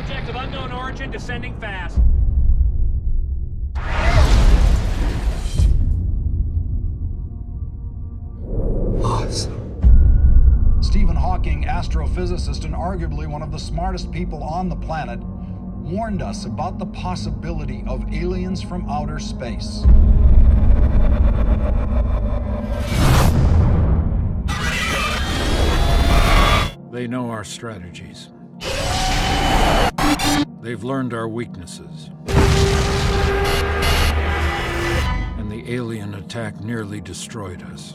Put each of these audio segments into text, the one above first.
Object of unknown origin descending fast. Stephen Hawking, astrophysicist and arguably one of the smartest people on the planet, warned us about the possibility of aliens from outer space. They know our strategies. They've learned our weaknesses. And the alien attack nearly destroyed us.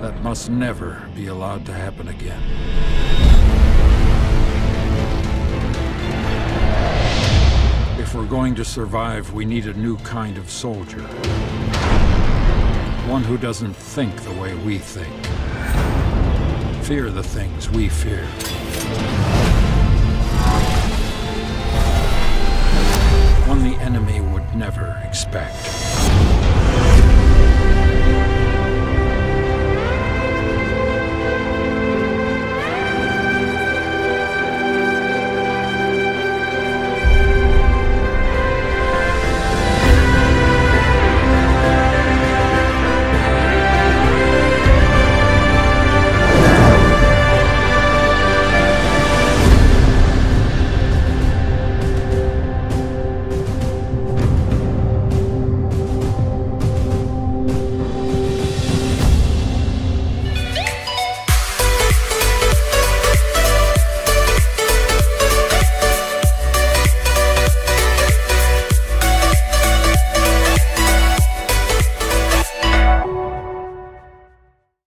That must never be allowed to happen again. If we're going to survive, we need a new kind of soldier. One who doesn't think the way we think. Fear the things we fear. Expect.